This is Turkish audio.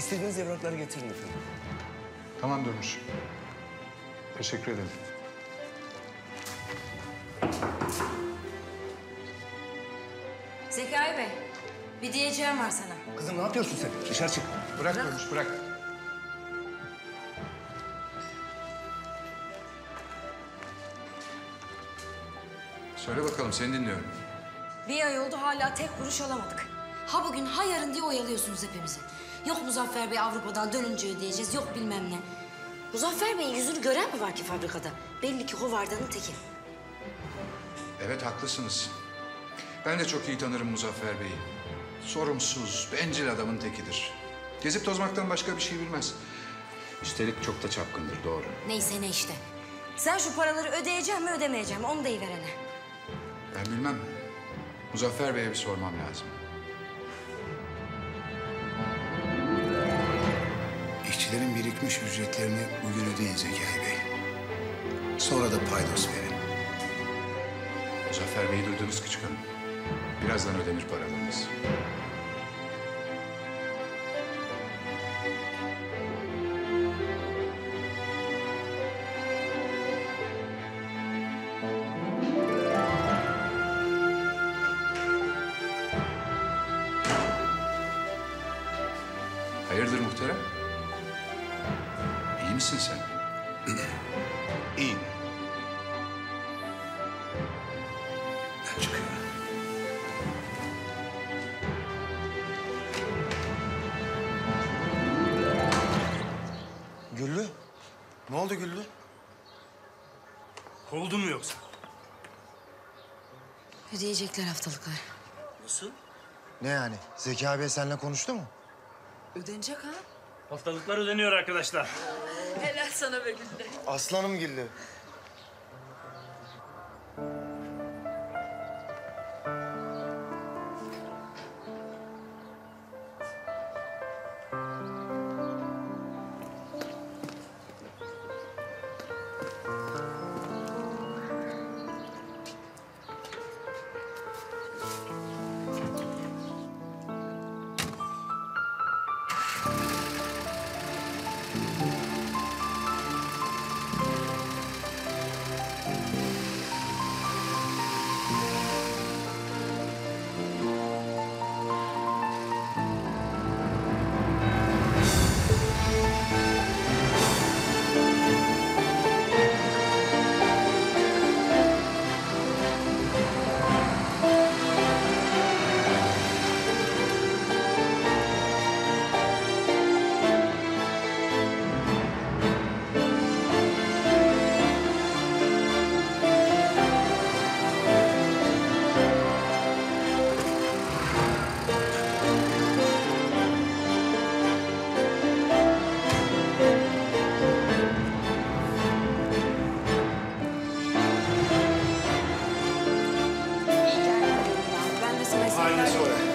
İstediğiniz evrakları getirin efendim. Tamam Durmuş. Teşekkür ederim. Zekai Bey, bir diyeceğim var sana. Kızım ne yapıyorsun sen? Dışarı çık. Bırak Durmuş, bırak. Söyle bakalım, seni dinliyorum. Bir ay oldu hala tek kuruş alamadık. Ha bugün ha yarın diye oyalıyorsunuz hepimizi. Yok Muzaffer Bey Avrupa'dan dönünce ödeyeceğiz, yok bilmem ne. Muzaffer Bey'in yüzünü gören mi var ki fabrikada? Belli ki hovardanın teki. Evet, haklısınız. Ben de çok iyi tanırım Muzaffer Bey'i. Sorumsuz, bencil adamın tekidir. Gezip tozmaktan başka bir şey bilmez. Üstelik çok da çapkındır, doğru. Neyse ne işte. Sen şu paraları ödeyeceğim mi ödemeyeceğim mi onu deyiverene. Ben bilmem. Muzaffer Bey'e bir sormam lazım. İşçilerin birikmiş ücretlerini bugün ödeyin Zekai Bey. Sonra da paydos verin. Muzaffer Bey'i duydunuz küçük hanım. Birazdan ödenir paralarınız. Misin sen? İyiyim. Ben çıkıyorum. Güllü. Ne oldu Güllü? Kovuldun mu yoksa? Ödeyecekler haftalıklar. Nasıl? Ne yani? Zeki abi seninle konuştu mu? Ödenecek ha? Haftalıklar ödeniyor arkadaşlar. Helal sana be Gülle. Aslanım Güllü. sign this way.